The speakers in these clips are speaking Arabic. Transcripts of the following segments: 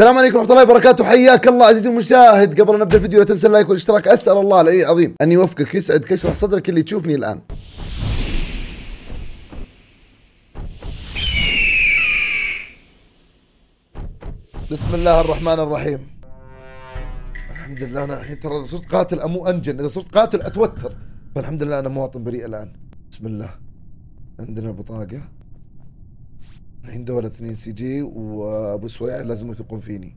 السلام عليكم ورحمة الله وبركاته. حياك الله عزيزي المشاهد. قبل أن نبدأ الفيديو لا تنسى اللايك والاشتراك. أسأل الله العلي العظيم أن يوفقك يسعدك يشرح صدرك اللي تشوفني الآن. بسم الله الرحمن الرحيم. الحمد لله أنا الحين ترى إذا صرت قاتل أمو أنجن إذا صرت قاتل أتوتر. فالحمد لله أنا مواطن بريء الآن. بسم الله. عندنا البطاقة الحين دول اثنين سي جي وأبو سويع لازم يثقون فيني.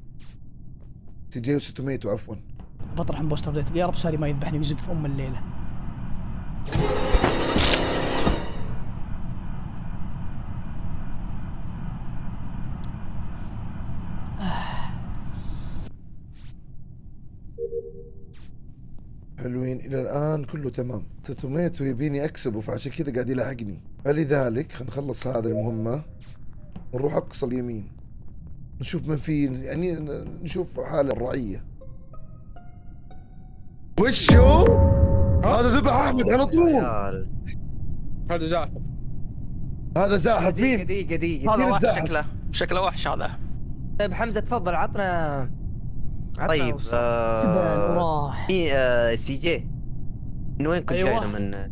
سي جي وستوميتو عفوا. بطلع imposter يا رب ساري ما يذبحني ويزق في أم الليلة. حلوين. إلى الآن كله تمام. ستوميتو يبيني اكسبه فعشان كذا قاعد يلاحقني. فلذلك خلينا نخلص هذه المهمة. ونروح أقصى اليمين. نشوف من في يعني نشوف حال الرعية. وشو؟ هذا ذبح أحمد على طول. هذا زاحف. هذا زاحف مين؟ دقيقة دقيقة مين هذا وحش الزاحف؟ شكله. شكله وحش هذا. طيب حمزة تفضل. عطنا عطنا طيب آه، سبان وراح. في آه، سي جي. من وين كنت أيوة. جاينا من؟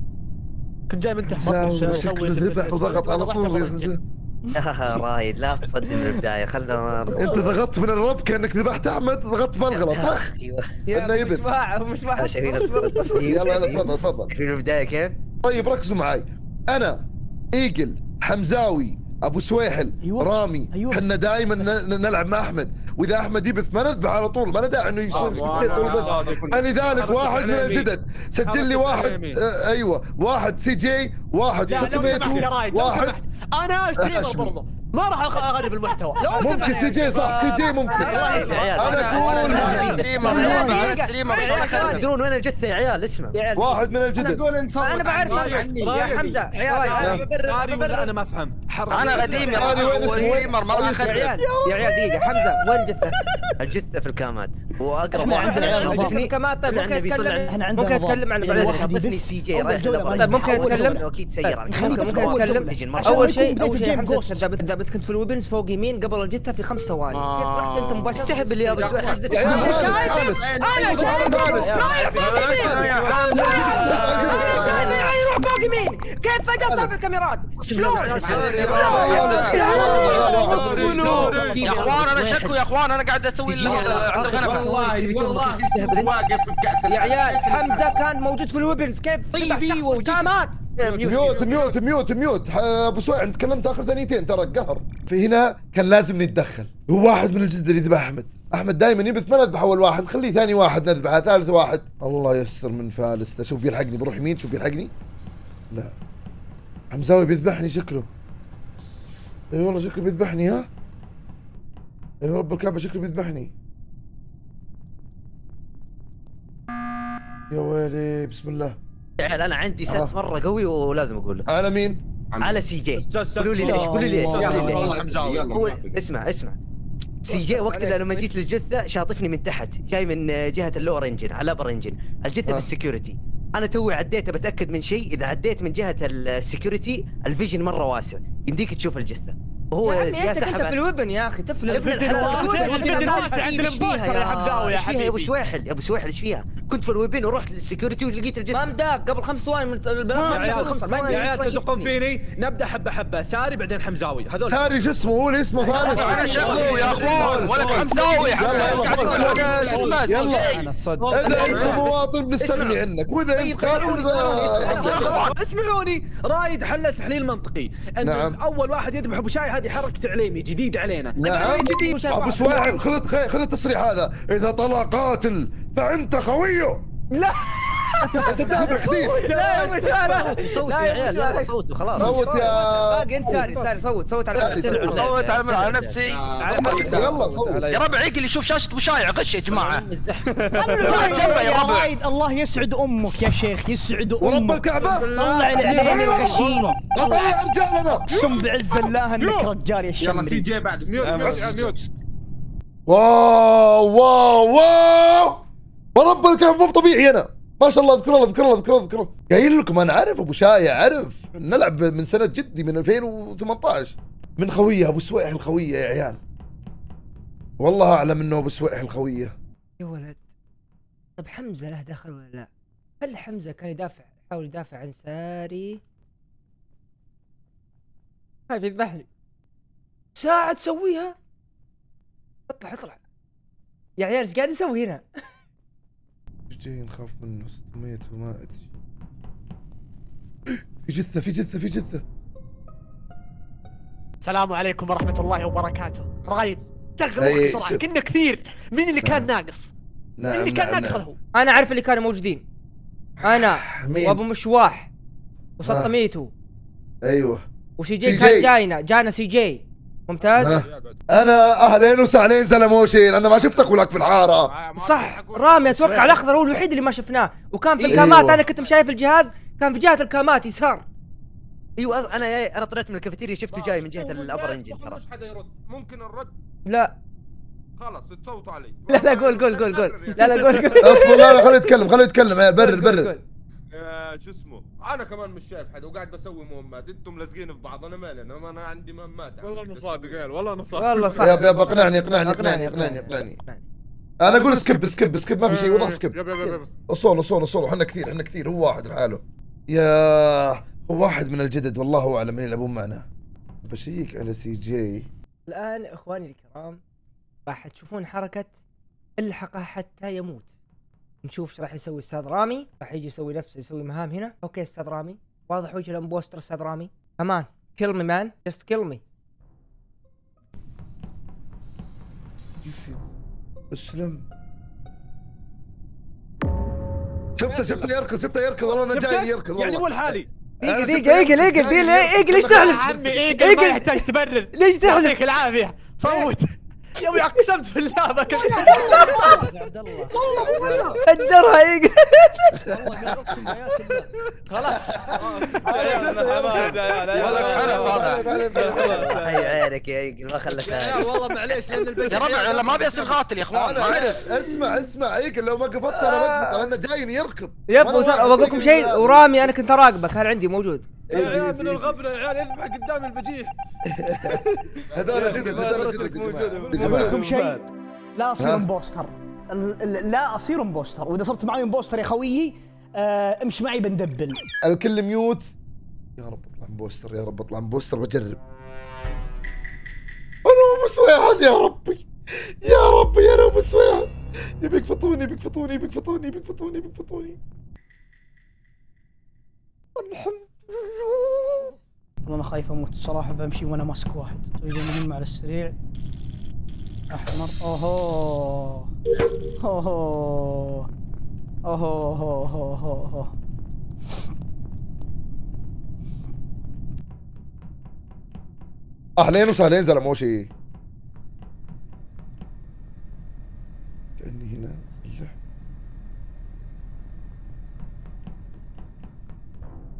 كنت جاي من تحت. شكله ذبح وضغط على طول. يا. آه، رايد لا تصدق من البداية خلنا أنت ضغطت من الرب كأنك ذبحت أحمد ضغطت بالغلط صح؟ إنه يبث. مش واعي مش شايفين يلا يلا تفضل تفضل في البداية كيف؟ طيب ركزوا معي أنا إيجل حمزاوي أبو سويحل أيوة. رامي أيوة. إحنا دائما نلعب مع أحمد وإذا أحمد يبث ما نذبح على طول ما له داعي إنه يصير سكتين طول الوقت. فلذلك واحد من الجدد سجل لي واحد آه أيوه واحد سي جي واحد واحد أنا ستريمر أشمل. برضه ما راح اغرب المحتوى. لو ممكن. سي جي صح. سي جي ممكن. عيال. أنا أقول أنا ستريمر أنا. ستريمر تدرون وين الجثة يا عيال؟ اسمع. عيال. واحد من الجدد. أنا بعرف. يا رايد. عيال أنا ما أفهم. أنا قديم. يا؟ ستريمر ما راح يا عيال يا عيال دقيقة. حمزة وين الجثة؟ الجثة في الكامات. واقرب واحد عندنا كمان طيب طلع ممكن إحنا عندنا ممكن نظام. أتكلم عن يبث سي جي رايح. ما طيب ممكن؟ جولة. أكيد سير أول ممكن. أتكلم. اول شيء اول شيء حمزه جوست. انت بت- بت- كنت في الويبنز فوق يمين قبل الجثه في خمس ثواني كيف رحت انت مباشره استهبل يا ابو دخل؟ خالص خالص يروح فوق يمين كيف فجاه صار في الكاميرات شلون يا اخوان أنا شكو يا اخوان أنا قاعد أسوي والله تستهبل واقف بكأس يا عيال حمزه كان موجود في ال weapons كيف طيب، كامات ميوت ميوت. ميوت ميوت أبو سويع انت تكلمت آخر ثانيتين ترى قهر. في هنا كان لازم نتدخل. هو واحد من الجدد اللي ذبح أحمد. أحمد دائما يبث ما نذبح أول واحد. نخليه ثاني واحد نذبحه ثالث واحد. الله يستر من فالس. شوف بيلحقني بروح يمين شوف بيلحقني لا. حمزاوي بيذبحني شكله. أي والله شكله بيذبحني ها؟ أي رب الكعبة شكله بيذبحني. يا ويلي بسم الله. عيال أنا عندي sus مرة قوي ولازم أقوله. على مين؟ على سي جي. قولوا لي ليش قولوا لي ليش. قولوا لي ليش. والله حمزاوي هو اسمع اسمع. سي جي وقت اللي لما جيت للجثة شاطفني من تحت جاي من جهة ال lower engine على ال upper engine. الجثة آه. في السكيورتي أنا توي عديت بتأكد من شيء إذا عديت من جهة السكيورتي الفيجن مرة واسع. يمديك تشوف الجثة. وهو يا أنت سحب كنت في الويبن يا أخي يا تفلت ابن الحلال عند البوستر يا حمزاوي يا إيش فيها يا أبو حبيبي. سويحل؟ يا أبو سويحل إيش فيها؟ كنت في الويبن ورحت للسكيورتي ولقيت ما الجثه مداك قبل خمس ثواني من يا البلد عيال خمس يا. عيال ما تصدقون. فيني؟ نبدأ حبة حبة. ساري بعدين حمزاوي. هذول. ساري شو اسمه؟ هو اللي اسمه فارس يا اخوان ولد حمزاوي. يلا يلا يلا. إذا انت مواطن بنستغني عنك وإذا إنت طيب، اسمع. اسمعوني رايد حل تحليل منطقي إن نعم. أول واحد يذبح أبو شاي هذه حركة تعليمي جديد علينا. نعم. أبو سواعل خذ خذ التصريح هذا. إذا طلع قاتل فأنت خوي. لا. أنت تابع كثير. لا يا صوتوا يا عيال يلا صوتوا خلاص. صوت يا باقي انت ساري ساري صوت صوت على. ساري. صوت على نفسي يلا صوت يا ربع عقل يشوف شاشة ابو شايع غش يا جماعة. الله يا ربع. رايد الله يسعد أمك يا شيخ يسعد ورب أمك الكعبة. طلع العين الغشيم. أطلع رجالنا اقسم بعز الله أنك رجال يا يلا سي جي بعد mute mute mute. wow wow wow. ورب الكعبه مو طبيعي أنا. ما شاء الله اذكر الله اذكر الله اذكر الله اذكر قايل لكم أنا عارف أبو شايع عرف نلعب من سنة جدي من 2018 من خويه أبو سويح الخوية يا عيال. والله أعلم إنه أبو سويح الخوية. يا ولد طب حمزة له دخل ولا لا؟ هل حمزة كان يدافع يحاول يدافع عن ساري؟ هاي بيذبحني ساعة تسويها؟ اطلع اطلع. يا عيال إيش قاعد نسوي هنا؟ جاي نخاف منه 600 وما أدري. في جثة في جثة في جثة. السلام عليكم ورحمة الله وبركاته. رايد بسرعة. شوف. كنا كثير. مين اللي كان ناقص؟ مين نعم اللي كان نعم ناقص نعم. هو؟ أنا أعرف اللي كانوا موجودين. أنا مين؟ وأبو مشواح وسطميتو أيوه. وسي سي جي. كان. جاينا جانا سي جي. ممتاز. أنا اهلين وسهلين زلموشين أنا ما شفتك ولك في الحاره صح. رامي أتوقع الأخضر هو الوحيد اللي ما شفناه. وكان في أيوة. ال cams أنا كنت مشايف الجهاز. كان في جهة ال cams يسار. أيوه أنا أنا طلعت من ال cafeteria شفته جاي من جهة ال upper engine ترى. مش حدا يرد. ممكن الرد؟ لا. خلاص تصوتوا علي. لا لا قول قول قول قول. لا لا قول قول. أصبر لا لا خليه يتكلم خليه يتكلم. يا برر برر. شو اسمه؟ أنا كمان مش شايف حدا وقاعد بسوي مهمات. أنتم لازقين في بعض أنا مالي أنا أنا عندي مهمات. والله انه صادق عيال والله انه صادق. والله صح يا يا اقنعني اقنعني اقنعني اقنعني اقنعني أنا أقول skip skip skip ما في شيء وضع skip يب يب يب يب. أصول أصول أصول إحنا كثير إحنا كثير هو واحد لحاله يا هو واحد من الجدد والله أعلم من يلعبون معنا. ب check على سي جي. الآن إخواني الكرام راح تشوفون حركة الحقه حتى يموت. نشوف إيش راح يسوي أستاذ رامي. راح يجي يسوي نفسه يسوي مهام هنا. okay أستاذ رامي. واضح وجه ال impostor أستاذ رامي. أمان kill me man just kill me اسلم شفته شفته يركض شفته يركض. والله أنا جاي يركض يعني والله. مو لحالي. دقيقة شفته دقيقة يركض، دقيقة دقيقه جاي دقيقه ليش تحلف عمي إيجل. ما يحتاج تبرر. ليش تحلف؟ يعطيك العافية. صوت. يا أبوي اقسمت بالله ما كنت يا عبد الله. ايجل والله بايات الله خلاص. هي عينك يا ايجل ما يا خلتها عيال والله معليش لأن يا ربع ما بيصير قاتل يا إخوان. اسمع اسمع. هيك لو ما قفطت أنا بقفط أنا جاي يركض. يب بقول لكم شيء. ورامي أنا كنت اراقبه كان عندي موجود. يا عيال من الغبره يا عيال يذبح قدام البجيح هذول جدد هذول جدد. لكم شيء لا اصير؟ impostor لا اصير impostor واذا صرت معي امبوستر يا خويي آه، امشي معي بندبل الكل mute يا رب اطلع impostor يا رب اطلع impostor بجرب أنا ابو سويحان يا ربي يا ربي أنا ابو سويحان يبي يقفطوني يبي يقفطوني يبي يقفطوني يبي يقفطوني يبي يقفطوني والله أنا خايف أموت الصراحه بمشي وأنا ماسك واحد. تريد مهمه على السريع؟ أحمر. أوهو. أوهو. أوهو. أهلين وسهلين زلموشي كاني هنا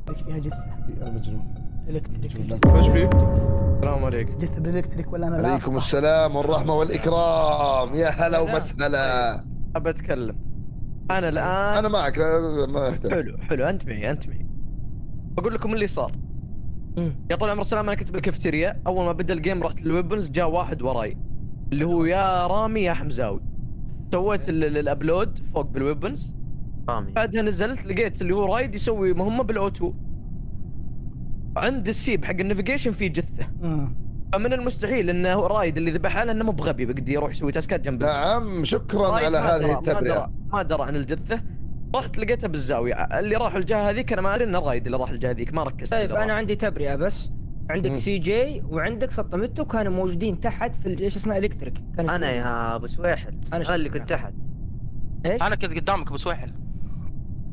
صلح لك فيها جثة. أنا مجنون. الكتريك. إيش فيك؟ السلام عليكم جثة بالإلكتريك ولا أنا عليكم. السلام والرحمة والإكرام. يا هلا ومسهلا. أبى أتكلم. أنا الآن أنا معك. لا ما احتاج حلو حلو. انت معي انت معي بقول لكم اللي صار. يا طول العمر السلام أنا كنت بال cafeteria. أول ما بدأ ال game رحت لل weapons جاء واحد وراي. اللي هو يا رامي يا حمزاوي. سويت ال- ال- ال upload فوق بال weapons. رامي. بعدها نزلت لقيت اللي هو رايد يسوي مهمه بال O2. عند السيب حق ال navigation في جثة. مم. فمن المستحيل إنه رايد اللي ذبحها لأنه مو بغبي بقدر يروح يسوي task ات جنب نعم شكرا على هذه التبرئه درى ما درى عن الجثة. رحت لقيتها بالزاوية. اللي راح الجهة هذيك أنا ما أدري إنه رايد اللي راح الجهة ذيك ما ركزت طيب اللي راح. أنا عندي تبرئه بس. عندك. سي جي وعندك سطمتو كانوا موجودين تحت في إيش اسمه electric. كان أنا يا أبو سويحل. أنا أنا اللي. كنت تحت. إيش؟ أنا كنت قدامك أبو سويحل.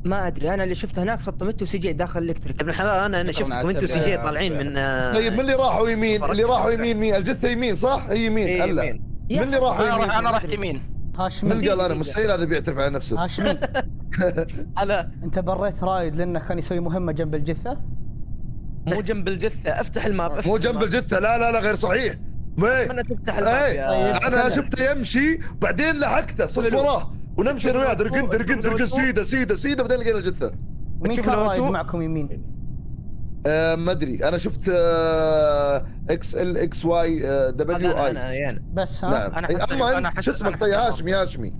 ما أدري أنا اللي شفته هناك سطمتو سي جي داخل electric ابن الحلال أنا أنا شفتكم أنتوا سي جي طالعين من آه، طيب من اللي راحوا يمين؟ اللي راحوا يمين مين؟ الجثة يمين صح؟ هي يمين. إيه، هلا يمين. من اللي راحوا يمين؟ أنا رحت يمين. هاشمي. من قال أنا مستحيل هذا بيعترف على نفسه. هاشمي. أنا أنت بريت رايد لأنه كان يسوي مهمة جنب الجثة؟ مو جنب الجثة. افتح ال map افتح مو جنب الجثة. لا لا لا غير صحيح. ما اتمنى تفتح ال map إيه يا طيب. أنا شفته يمشي بعدين لحقته صرت. وراه. ونمشي أنا وياه درقن درقن درقن سيدة سيدة سيدة بعدين لقينا الجثة. مين كان رايد معكم يمين؟ آه ما أدري. أنا شفت آه إكس ال إكس واي W أنا اي أنا يعني. بس ها؟ نعم. أنا إيه، حسب- أما أنا انت شو اسمك؟ طيب هاشمي هاشمي.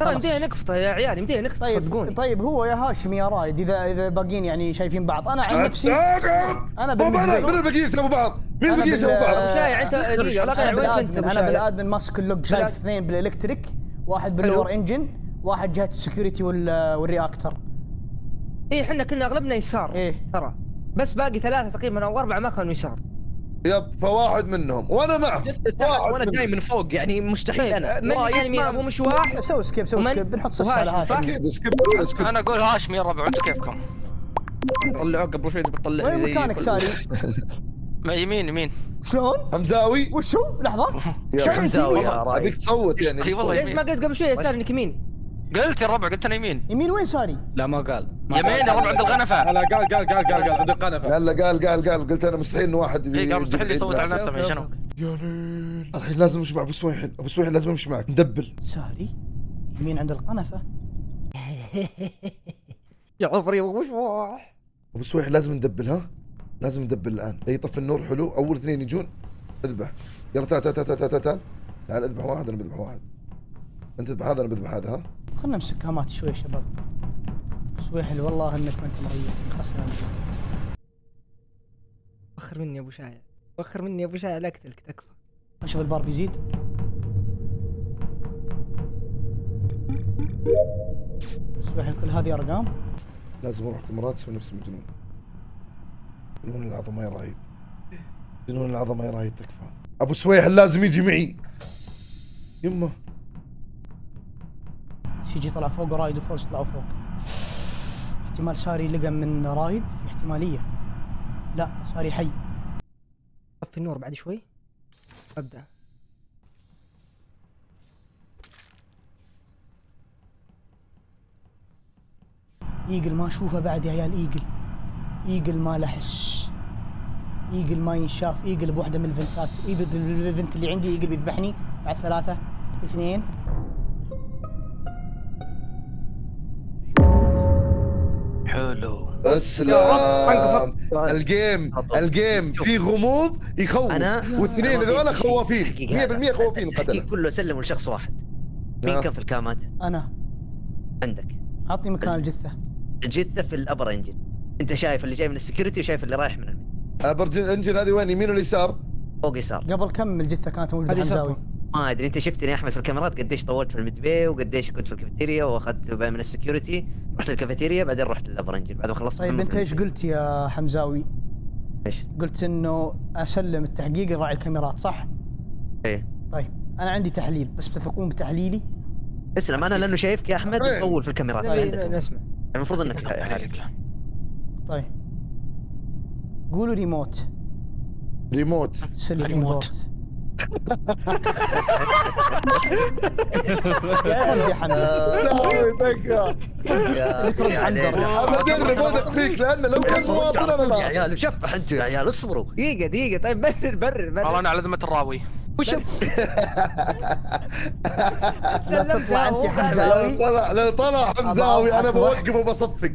ترى. يمدينا نقفطه يا عيال يمدينا نقفط طيب صدقوني. طيب هو يا هاشم يا رايد اذا إذا باقيين يعني شايفين بعض. أنا عن نفسي أنا أنا من البقيه يسووا بعض؟ مين يسووا بال- بعض؟ شايع أنت دقيقة أنا بال admin أنا ماسك ال log شايف اثنين بال electric. واحد بال lower engine واحد جهة ال security وال- وال reactor اي إحنا كنا أغلبنا يسار إيه. ترى بس باقي ثلاثة تقريبا أو أربعة ما كانوا يسار يب فواحد منهم وأنا معه واحد وأنا. جاي من فوق يعني مستحيل طيب أنا من وراي كان يمين ما- أبو مشواح سوي skip سوي ومن؟ skip بنحط سس وهاشم، على صح؟ هاشم أكيد skip skip أنا أقول هاشم يا ربع أنتم كيفكم؟ طلعوه قبل شوي بتطلع وين مكانك ساري؟ ما يمين يمين. شلون؟ حمزاوي؟ وش هو؟ لحظة. يا شو حمزاوي. يا أبيك رايد تصوت يعني. أي والله ليش يمين. ما قلت قبل شوي يسار إنك يمين؟ قلت يا ربع قلت أنا يمين. يمين وين ساري؟ لا ما قال. يمين يا ربع عند الغنفة. لا قال قال قال قال قال عند القنفة. هلا قال قال قال. قلت أنا مستحيل انه واحد اي قال مستحيل يصوت. على نفسه شنو؟ يا ليل. الحين لازم أمشي مع أبو سويحل. أبو سويحل لازم أمشي معك. ندبل. ساري يمين عند القنفة. يا عفري ابو مشواح أبو سويحل لازم ندبل ها؟ لازم ندبل الآن. يطفي النور حلو أول اثنين يجون اذبح. يلا تعال تعال تعال تعال تعال تعال. اذبح واحد أنا بذبح واحد. أنت تذبح هذا أنا بذبح هذا ها؟ خلنا نمسك كامات شوي يا شباب سويحل والله إنك ما أنت مريح خلاص. وخر مني يا أبو شايع. وخر مني يا أبو شايع لا أقتلك تكفى. أشوف البار بيزيد. سويحل كل هذه أرقام؟ لازم أروح كاميرات أسوي نفسي مجنون. جنون العظمة يا رايد جنون العظمة يا رايد تكفى؟ أبو سويحل لازم يجي معي. يمه سيجي طلع فوق ورايد وفورس طلعوا فوق. احتمال ساري لقى من رايد في احتماليه لا ساري حي. طفي النور بعد شوي. أبدأ. إيجل ما أشوفه بعد يا عيال إيجل. إيجل ما له حس إيجل ما ينشاف. إيجل بوحدة من ال vent ات. إيجل بال vent اللي عندي. إيجل بيذبحني. بعد ثلاثة اثنين. حلو. السلام. ال game. ال game. في غموض يخوف. أنا واثنين أنا هذول. خوافين. حقيقة 100% خوافين القتلة. كله سلموا لشخص واحد. مين آه. كان في ال cams؟ أنا. عندك. اعطني مكان الجثة. الجثة في ال upper engine. انت شايف اللي جاي من ال security وشايف اللي رايح من الميد برج engine هذه وين يمين ولا يسار؟ فوق يسار قبل كم الجثة كانت موجودة حمزاوي صفة. ما أدري أنت شفتني يا أحمد في الكاميرات قديش طولت في ال med bay وقديش كنت في ال cafeteria وأخذت من ال security رحت ال cafeteria بعدين رحت ال upper engine بعد ما خلصت طيب أنت إيش قلت يا حمزاوي؟ إيش؟ قلت إنه أسلم التحقيق لراعي الكاميرات صح؟ إيه طيب أنا عندي تحليل بس بتثقون بتحليلي؟ اسلم أنا لأنه شايفك يا أحمد. تطول في الكاميرات عندك نسمع المفروض إنك عارف طيب. قولوا ريموت. ريموت. سلم ريموت. يا حمزه يا ترد حمزة. ابدا ريموت فيك لأنه لو كان مواطن أنا يا لا. عيال مشفح أنتوا يا عيال اصبروا. دقيقة دقيقة. طيب برر برر برر. أنا على ذمة الراوي. وش؟ لا تطلع انت يا حمزاوي. لو طلع حمزاوي. أنا. بوقف وبصفق.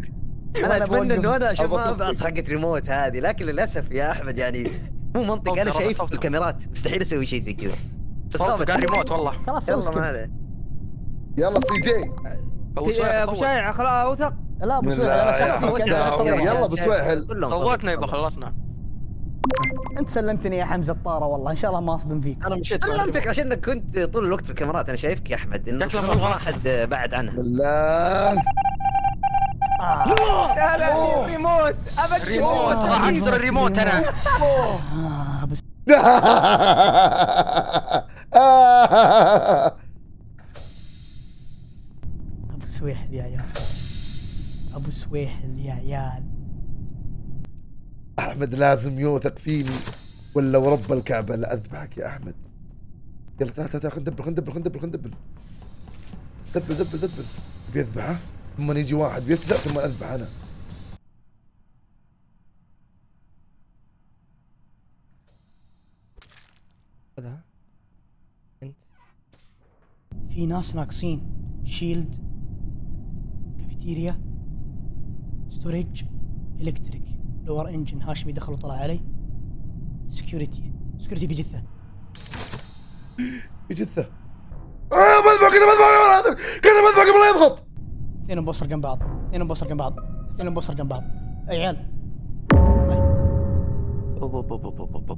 أنا أتمنى. إنه أنا عشان ما. ابعص حقت ريموت هذه لكن للأسف يا أحمد يعني مو منطق أنا شايف. الكاميرات مستحيل أسوي شيء زي كذا بس. قال ريموت والله خلاص يلا ما عليه يلا سي جي أبو. شايع خلاص اوثق لا أبو من سويد لا أنا يا شخص حمزة. كذا. سوي. يلا أبو سويحل كلهم صوتنا يبا. خلصنا أنت سلمتني يا حمزة الطارة والله إن شاء الله ما أصدم فيك أنا مشيت علمتك عشانك كنت طول الوقت في الكاميرات أنا شايفك يا أحمد إنه واحد بعد عنها بالله لا لا ريموت أبد ريموت. راح أكسر الريموت أنا. آه بس أبو سويحل يا عيال. أبو سويحل يا عيال. أحمد لازم يوثق فيني. ولا ورب الكعبة لا أذبحك يا أحمد. يلا تعال تعال تعال خلينا ندبل خلينا ندبل خلينا ندبل خلينا ندبل. double double double. بيذبحه؟ ثم يجي واحد بيفزع ثم أذبح أنا. خذها أنت. في ناس ناقصين shield كافيتيريا storage electric lower engine هاشمي دخل وطلع علي. security security في جثة. في جثة. آه مذبح كذا مذبح كذا مذبح قبل لا يضغط اثنين impostor جنب بعض. اثنين impostor جنب بعض. اثنين impostor جنب بعض. عيال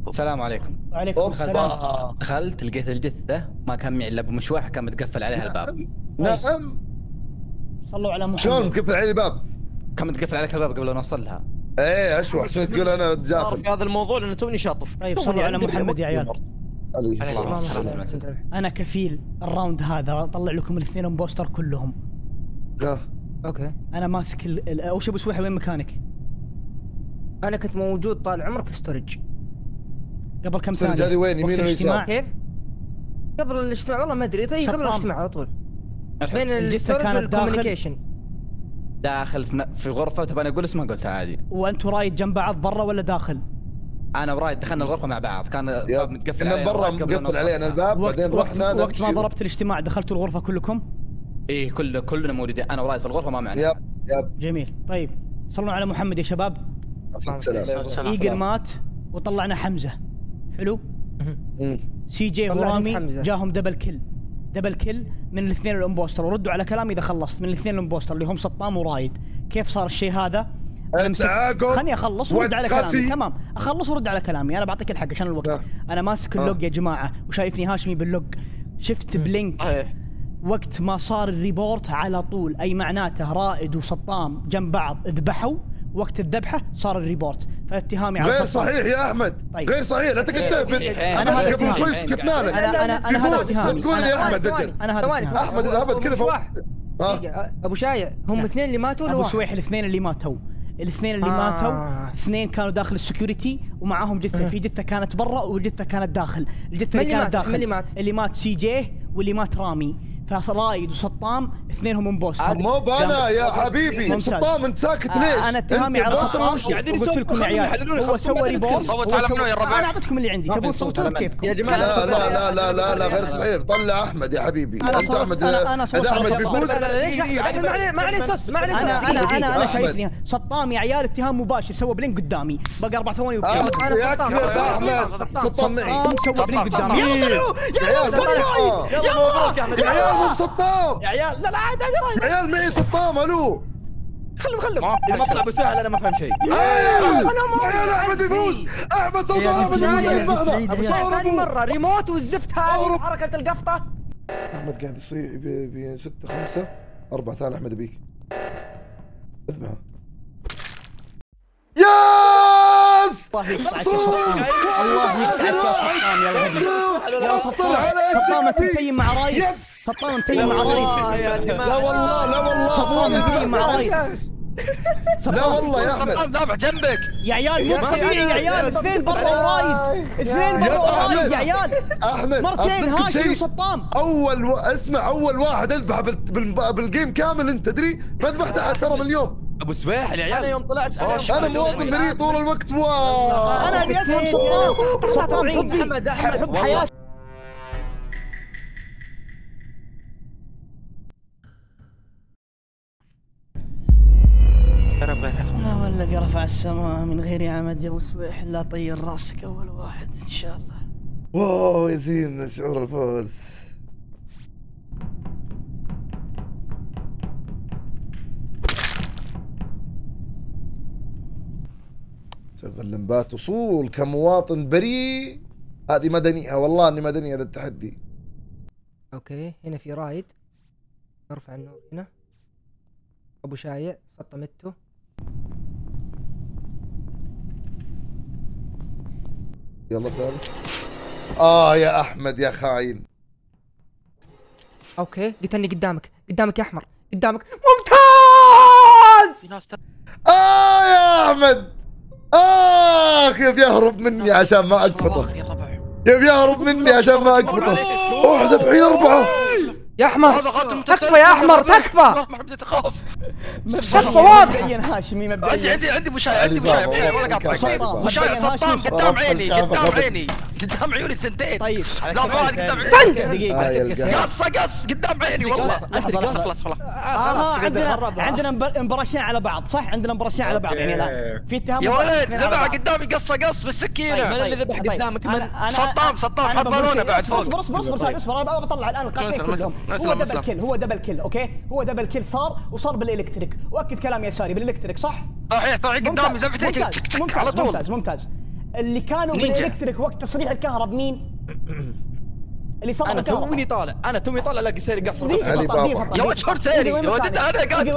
السلام عليكم. وعليكم السلام. دخلت لقيت الجثة ما كان معي إلا بمشواح كان متقفل عليها الباب. نعم. صلوا على محمد. شلون تقفل علي الباب؟ كان متقفل عليك الباب قبل لا نوصل لها. إيه أشوح. شلون تقول أنا جافل في هذا الموضوع؟ لأنه توني شاطف. طيب صلوا على محمد يا عيال. أنا كفيل ال round هذا أطلع لكم الاثنين impostor كلهم. آه. okay أنا ماسك ال- ال- أول شيء ابو سويحه وين مكانك؟ أنا كنت موجود طال عمرك في storage قبل كم ثانية؟ لي وين، يمين ولا الاجتماع؟ يسار؟ كيف؟ قبل الاجتماع والله ما أدري طيب قبل. الاجتماع على طول بين ال storage كانت داخل؟ وال communication داخل في, ن- في غرفة تبغى أقول اسمها قلتها عادي وأنتوا رايد جنب بعض برا ولا داخل؟ أنا ورايد دخلنا الغرفة مع بعض كان الباب. متقفل كنا علينا برا قبل مقفل نوصل علينا. الباب وقت بعدين وقت, رحنا وقت ما نمشي. ضربت الاجتماع دخلتوا الغرفة كلكم؟ إيه كل كلنا موجودين. أنا ورايد في الغرفة ما معنا. يب yep. جميل. طيب صلوا على محمد يا شباب. سلام إيجل مات وطلعنا حمزة. حلو؟ سي جي ورامي. جاهم double kill. double kill من الاثنين ال impostor. وردوا على كلامي إذا خلصت. من الاثنين ال impostor اللي هم سطام ورايد. كيف صار الشيء هذا؟ أنا مسكت. التعاقب خلني أخلص ورد على كلامي. تمام. أخلص ورد على كلامي. أنا بعطيك الحق عشان الوقت. آه. أنا ماسك آه. ال log يا جماعة. وشايفني هاشمي بال log. شفت blink. وقت ما صار ال report على طول أي معناته رائد وسطام جنب بعض ذبحوا وقت الذبحة صار ال report فاتهامي على غير سطام. صحيح يا أحمد طيب. غير صحيح لا تقعد تهبد أنا هذا قبل. شوي سكتنا لك أنا أنا أنا هذا اتهامي تقول أنا- يا احمد. أنا هذا. أحمد اذا هبط كذا أبو شايع هم اثنين اللي ماتوا ولا أبو؟ سويح الاثنين اللي ماتوا الاثنين اللي آه. ماتوا اثنين كانوا داخل ال security ومعاهم جثة في جثة كانت برا وجثة كانت داخل الجثة اللي كانت مات؟ داخل اللي مات؟ اللي مات سي جي واللي مات رامي فرايد وسطام اثنينهم impostor مو بأنا يا حبيبي ممتاز. سطام انت ساكت آه، ليش؟ أنا اتهامي على سطام قاعدين يسووا- لكم يا عيال هو سوى. هو صوت على منو يا ربع؟ أنا أعطيتكم اللي عندي تبون صوت تصوتون من. كيفكم يا جماعة لا لا لا لا لا لا غير صحيح طلع أحمد يا حبيبي أنت صوت- أحمد أنا صوت أحمد. بيفوز لا، لا، لا، ليش أحمد؟ ما عليه ما عليه sus ما عليه أنا أنا أنا أنا. شايفني سطام يا عيال اتهام مباشر سوى blink قدامي بقى أربع ثواني أحمد يا سطام. أحمد سطام. معي سطام سوى بلينك سطام. قدامي يلا يا عيال يلا احمد يا عيال مو سطام يا عيال لا لا عادي رايد يا عيال معي سطام ألو. خلهم خلهم ما- اذا ما طلع بسهل أنا ما فهم شيء. عيال عيال أحمد يفوز. أحمد صوت يا أحمد يفوز. يا يا ثاني. مره ريموت والزفت هذه حركه القفطة. أحمد قاعد يصيح ب ب 6 5 4 تعال أحمد ابيك أذبحه. yes! الله يقطعك يا سطام يا سطام يا يا سطام سطام أنت مع رايد. yes سطام متيم مع رايد لا والله لا والله سطام متيم مع رايد لا والله يا احمد سطام ذابح جنبك يا عيال مو طبيعي يا عيال اثنين برا ورايد اثنين برا ورايد يا عيال احمد مرتين شيء. وسطام اول و... اسمع اول واحد اذبحه بال... بال... بال game كامل انت تدري ما ذبحت احد ترى من اليوم ابو سبيح يا أنا عيال يوم طلعت أنا يوم أنا مواطن بريء طول الوقت wow أنا ابي افهم سطام سطام حبي احمد احمد حب حياتي يا والذي رفع السماء من غير عمد يا أبو سويح لا طير راسك أول واحد إن شاء الله. واو يزين شعور الفوز. شغل لمبات وصول كمواطن بريء هذه مدنية والله إني مدني هذا التحدي okay هنا في رايد. نرفع النور هنا. أبو شايع سطمته يلا ثالث آه يا أحمد يا خاين. okay قتلني قدامك قدامك يا أحمد قدامك. ممتاز! آه يا أحمد. آه كيف يهرب مني عشان ما اقفطه يا يهرب مني عشان ما اقفطه احذف حين أربعة. يا أحمر! تكفى يا أحمر تكفى! ما بديت اخاف تكفى واضح مبدئيا هاشمي عندي مبدئيا عندي عندي عندي مشايع بابا، مشايع ولا قاطعك. مشايع هاشم. قدام عيني قدام. عيني. قدام عيوني سنتين طيب لا. قدام آه، يا دقيقة القهر. قص قص قدام عيني والله. خلاص خلاص آه عندنا عندنا مبر- مبرشين على بعض صح؟ عندنا مبرشين على بعض يعني الان في اتهام يا ولد ذبح. قدامي قصة قص بالسكينة. من اللي ذبح طيب. قدامك من أنا- صدام، صدام، أنا حط بقول بالونة شيء. بعد فوق. اصبر اصبر اصبر اصبر بطلع الان اسلم، كلهم هو دبل. كيل هو دبل كيل أوكي هو دبل كيل صار وصار بالإلكتريك وأكد كلام يساري بالإلكتريك صح؟ صحيح صحيح قدامي ذبحتين ممتاز ممتاز على طول ممتاز ممتاز اللي كانوا. بالإلكتريك وقت تصريح الكهرب مين؟ اللي صار أنا. تومي طالع أنا تومي طالع الاقي سيري قفل علي بابا. يا. تاني دقيقة وين يا ولد؟ أنا قاعد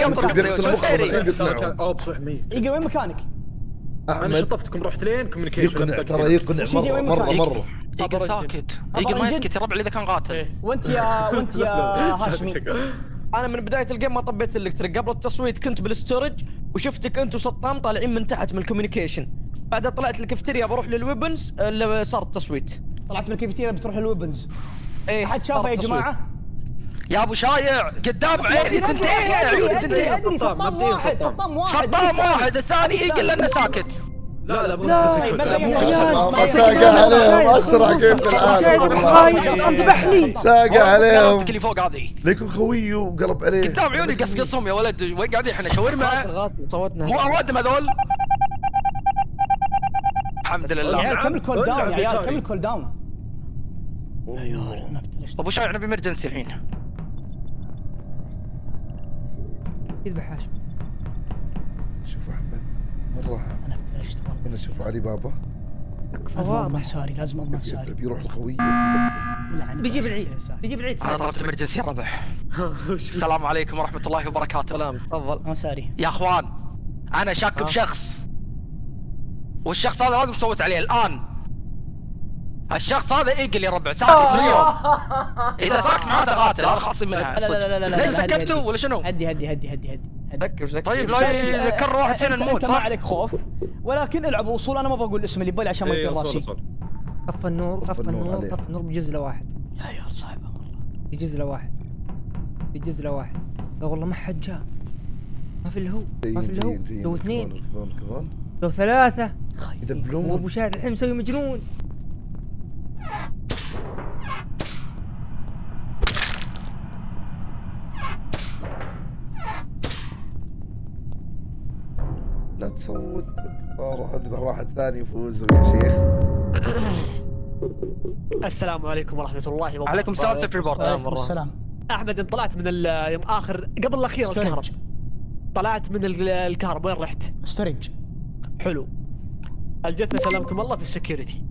الحين بيقنعه اوه بصحيح دقيقة وين مكانك؟ أنا شطفتكم رحت لين communication يقنع ترى يقنع مرة مرة؟ مرة إيقل ساكت. إيقل ما يسكت يا ربع اذا كان قاتل. وأنت يا وأنت يا هاشمي. أنا من بداية ال game ما طبيت ال electric. قبل التصويت كنت بال storage وشفتك أنت وسطام طالعين من تحت من ال communication. بعدها طلعت الكافتيريا بروح لل weapons اللي صار التصويت. طلعت من الكافيتيريا بتروح ال weapons إيه صار شافه يا. جماعة؟ يا أبو شايع قدام عيني ثنتين ثنتين مبدئياً واحد. صدام. واحد. الثاني يقل لأنه ساكت. لا لا مو لا،. ما ما ساقع. عليهم اسرع كيف والله. سلطان ذبحني ساقع عليهم اللي فوق هذه ليكون خوي وقلب عليه قدام عيوني قصقصهم يا ولد وين قاعدين إحنا شاورما صوتنا مو اوادم هذول الحمد يا لله عيال كمل كول داون يا عيال يساري. كمل cooldown يا عيال شايع نبي emergency الحين يذبح هاشم شوف احمد مره أنا والله أنا أشوف علي بابا. لازم أضمن ساري لازم اضمن ساري بيروح الخوي يلعن بيجيب العيد ساري. بيجيب العيد أنا سعد. طلبت emergency يا ربع السلام عليكم ورحمة الله وبركاته. سلام تفضل. ما ساري يا أخوان أنا شاك بشخص. والشخص هذا لازم صوت عليه الآن. الشخص هذا ايجل يا ربع ساكت من اليوم. إذا ساكت معناته قاتل هذا خاصي منها. لا لا لا لا لا ليش سكتوا. ولا شنو؟ هدي هدي هدي هدي هدي. طيب لا يذكر واحد فينا أنت- نموت أنت ما؟ عليك خوف ولكن العب وصول أنا ما بقول اسم اللي ببالي عشان ما إيه، يطير وصل، راسي. طفى النور طفى النور. طفى النور بجزله واحد يا عيال صعبة مرة. بجزله واحد بجزله واحد لا والله ما حد جاء. ما في الا هو ما في الا هو. لو اثنين. لو ثلاثة. يدبلون وابو شاهد الحين مسوي مجنون. لا تصوت. أروح أذبح واحد ثاني يفوز يا شيخ. السلام عليكم ورحمة الله وبركاته. عليكم السلام self report. السلام. أحمد انت طلعت من ال- يوم آخر قبل الأخير. الكهرب. طلعت من ال- الكهرب وين رحت؟ storage حلو. الجثة سلامكم الله في السكيورتي.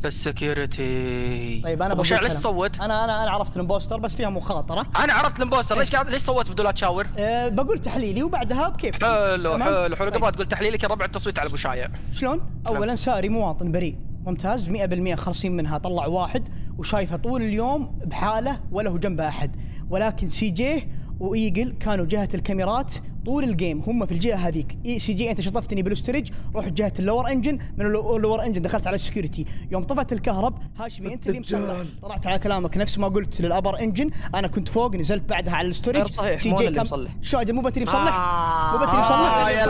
في ال security طيب أنا بقول ليش. صوت؟ أنا أنا أنا عرفت ال impostor بس فيها مخاطرة أنا عرفت ال impostor ليش قاعد ليش صوت بدون لا تشاور؟ أه بقول تحليلي وبعدها بكيف حلو؟ حلو حلو طيب. قبل تقول تحليلك يا ربع التصويت على أبو شايع شلون؟ اولا ساري مواطن بريء ممتاز 100% خالصين منها طلع واحد وشايفه طول اليوم بحاله ولا هو جنبه أحد ولكن سي جي وإيجل كانوا جهة الكاميرات طول ال game. هم في الجهة هذيك. إي سي جي أنت شطفتني بال storage روح جهة ال lower engine. من اللو- ال lower engine دخلت على ال security. يوم طفت الكهرب هاشمي أنت اللي مصلح طلعت على كلامك. نفس ما قلت لل upper engine أنا كنت فوق نزلت بعدها على ال storage غير صحيح، مو أنا اللي مصلح. شو مو بتري مصلح؟ آه. مو بتري مصلح؟ آه يا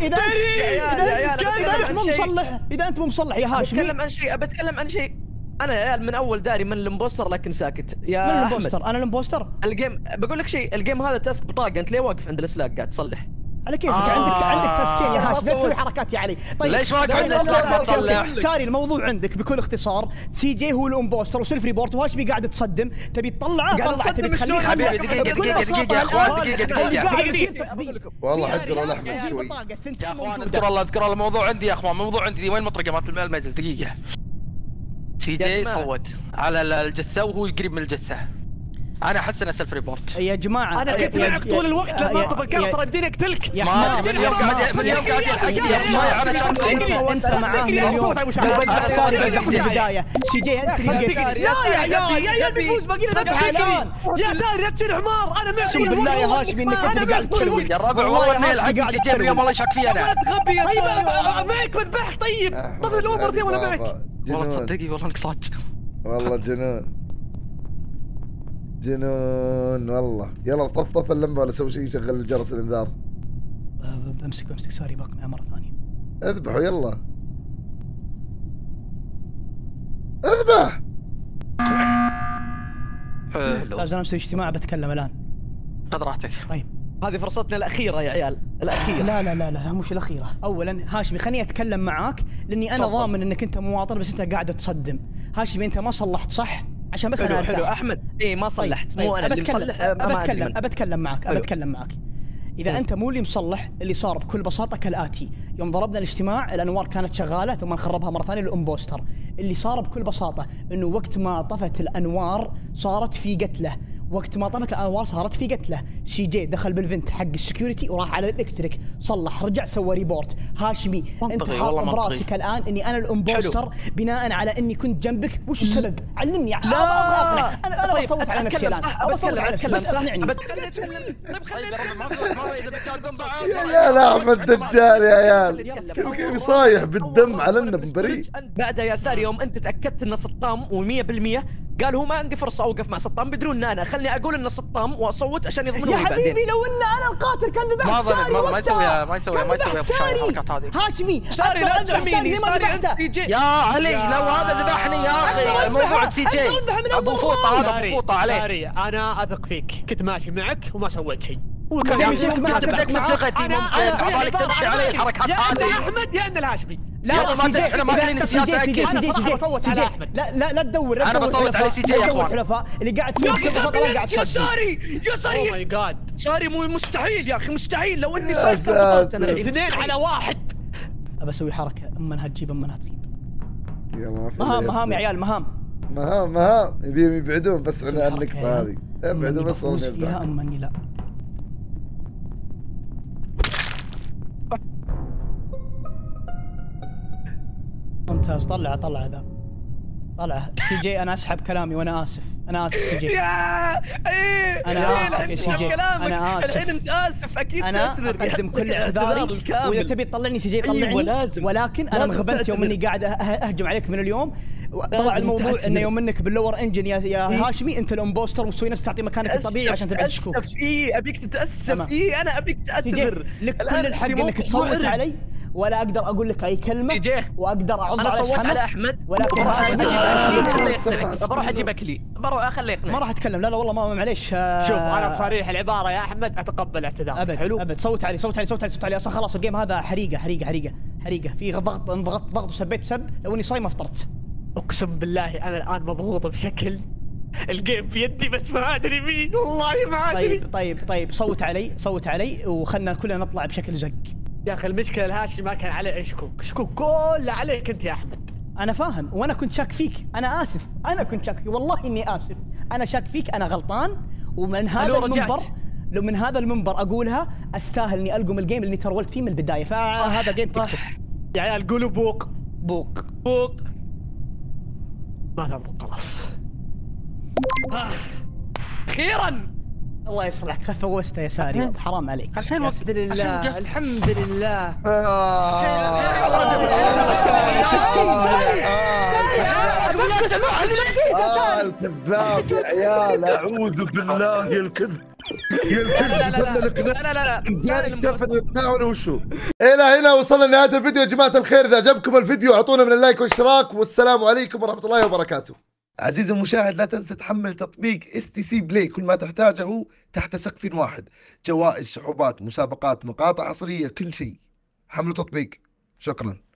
إذا أنت مو مصلح إذا أنت مو مصلح يا هاشمي. بتكلم عن شيء بتكلم عن شيء. أنا يا عيال من أول داري من الإمبوستر لكن ساكت. يا من أحمد. البوستر أنا الإمبوستر. الجيم بقول لك شيء الجيم هذا تاسك بطاقة أنت ليه واقف عند السلاك قاعد تصلح؟ على كيفك؟ آه. عندك عندك تسكين يا ما هاشمي لا تسوي. حركات يا علي. طيب. ليش واقف عند لا، السلاك لا، ما. تصلح؟ ساري الموضوع عندك بكل اختصار. سي جي هو الإمبوستر وسيلفري بورت وهاشمي قاعد تصدم. تبي تطلعه طلع. تبي تخليه؟ خليه دقيقة، بساطة دقيقة يا. قاعد يصير تصديق. والله الأحمد قاعد شوي. يا أخوان. اذكر الله اذكر الله الموضوع عندي يا أخوان. الموضوع عندي دي وين مطرقة مالت المجلس دقيقة. سي جي. صوت على ال- الجثه وهو قريب من الجثه أنا احس انه self report يا جماعة أنا كنت معك طول الوقت لما الكهرب ترى يمديني اقتلك يا ما من اليوم قاعد من اليوم قاعد يلحق انت انت معاه من اليوم ذبح من البدايه سي جي انت اللي لا يا عيال يا عيال بيفوز باقي له الان يا ساري لا تصير حمار أنا معك اقسم بالله يا هاشمي انك انت اللي قاعد تروي يا الربع والله اني قاعد سي جي والله شاك فيه أنا غبي يا طيب ساري معك بذبحك طيب طب الاوفر دي ولا معك والله تصدقي والله انك صادق. والله جنون. جنون والله. يلا طفطف اللمبة ولا سوي شيء شغل الجرس الانذار. بمسك بمسك ساري بقنع مرة ثانية. اذبحوا يلا. اذبح حلو طيب أنا مسوي اجتماع بتكلم الآن. خذ راحتك. هذه فرصتنا الأخيرة يا عيال الأخيرة. لا لا لا لا مش الأخيرة. اولا هاشمي خليني أتكلم معاك لأني أنا تفضل. ضامن إنك أنت مواطن بس أنت قاعد تصدم. هاشمي أنت ما صلحت صح؟ عشان بس أنا حلو أرتاح. حلو أحمد. إي ما صلحت طيب مو أنا اللي أبتكلم- مصلح أبتكلم. أبتكلم معك. أبتكلم معك إذا أنت مو اللي مصلح اللي صار بكل بساطة كالآتي. يوم ضربنا الاجتماع الأنوار كانت شغالة ثم نخربها مرة ثانية ال impostor اللي صار بكل بساطة إنه وقت ما طفت الأنوار صارت في قتله. وقت ما طفت الأنوار صارت في قتله. سي جي دخل بال vent حق ال security وراح على ال electric. صلح رجع سوى report. هاشمي انت حاط. براسك الآن إني أنا ال impostor بناء على إني كنت جنبك. وش السبب؟ علمني. لا. أبغى لا اقنع أنا أنا طيب، بصوت على نفسي الآن. أبغى أصوت على نفسي بس اقنعني. طيب طيب يا أحمد دجال يا عيال. صايح بالدم على انه بريء بعدها يا ساري يوم أنت تأكدت انه سطام و100% قال هو ما عندي فرصة أوقف مع سطام. بدون إن أنا خلني أقول انه سطام وأصوت عشان يضمنوني يا بعدين. حبيبي لو إن أنا القاتل كان ذبحت ساري ما- ما وقتها. يسويها- ما يسويها- كان ما يسويها ساري. الحركات هذه. هاشمي ساري لا أذبح ساري أنت جي. يا علي يا- لو هذا ذبحني يا أخي موضوع سي جي. أبو فوطة. هذا أبو فوطة عليه ساري أنا أثق فيك. كنت ماشي معك وما سويت شيء. بعدين يصير أخي، معك أنا ممكن عبالك تمشي علي الحركات يا ان هذه. أحمد يا ان الهاشمي. لا سي جي إحنا ما خلينا سي جي سي جي. سي جي سي جي سي. لا لا لا تدور تدور بصوت على سي جي لا يا تدور أخوان. حلفاء. اللي قاعد تسوي لا قاعد يا ساري يا اوه ساري ماي جاد ساري مو مستحيل يا أخي مستحيل. لو إني صرت أنا. اثنين على واحد. أبى أسوي حركة. أما أنها تجيب أما أنها تجيب يلا مهام مهام يا. عيال مهام. مهام مهام. يبيهم يبعدون بس عن يا هذه. ابعدوا بس عن فيها النقطة. أما أني لا. ممتاز طلع طلع ذا طلع سي جي أنا أسحب كلامي وأنا آسف أنا آسف سي جي أنا يا آسف الحين يا سي جي. أنا آسف. الحين أنت آسف أكيد أنا أقدم كل اعتذاري الكامل. وإذا تبي تطلعني سي جي أيوة، طلعني. ولكن أنا انغبنت يوم. إني قاعد أه- أهجم عليك من اليوم طلع الموضوع. إنه يوم إنك بال lower engine يا يا إيه. هاشمي أنت ال impostor وتسوي نفسك تعطي مكانك الطبيعي عشان تبعد الشكوك تتاسف اي أبيك تتأسف. اي أنا أبيك تعتذر لك كل الحق إنك تصوت. علي ولا أقدر أقول لك أي كلمة. وأقدر أعض أنا على صوت على أحمد. استنى. بروح أجيب اكلي بروح اخليه ما يقنعك. راح أتكلم. لا لا والله ما معليش آه، شوف أنا بصريح العبارة يا أحمد أتقبل اعتذارك أبد حلو؟ أبد. صوت علي صوت علي صوت علي صوت علي. أصلا خلاص ال game هذا حريقة حريقة حريقة حريقة. في ضغط ضغط ضغط وسبيت سب. لو إني صايم أفطرت. أقسم بالله أنا الآن مضغوط بشكل. ال game في يدي بس ما أدري مين والله ما أدري. طيب طيب طيب. صوت علي صوت علي وخلنا كلنا نطلع بشكل زق يا أخي المشكلة الهاشمي ما كان عليه اي شكوك شكوك كلها عليك انت يا أحمد. أنا فاهم. وأنا كنت شاك فيك. أنا آسف. أنا كنت شاك فيك. والله إني آسف. أنا شاك فيك. أنا غلطان. ومن هذا. المنبر لو من هذا المنبر أقولها استاهل اني ألقم الجيم اللي ترولت فيه من البداية. فهذا جيم تيك توك يا عيال قولوا بوق. بوق. فوق ما تضبط خلاص. أخيرا. الله يصلحك خف فوزته يا ساري حرام عليك الحين وقت الحمد لله الحمد لله آه الكذاب يا عيال اعوذ بالله يا الكذب يا الكذب لا لا لا لا وشو؟ إلى هنا وصلنا لنهايه الفيديو يا جماعة الخير اذا عجبكم الفيديو اعطونا من اللايك والاشتراك والسلام عليكم ورحمه الله وبركاته. عزيزي المشاهد لا تنسى تحمل تطبيق اس تي سي بلاي كل ما تحتاجه تحت سقف واحد. جوائز سحوبات مسابقات مقاطع حصرية كل شيء. حملوا تطبيق. شكرا.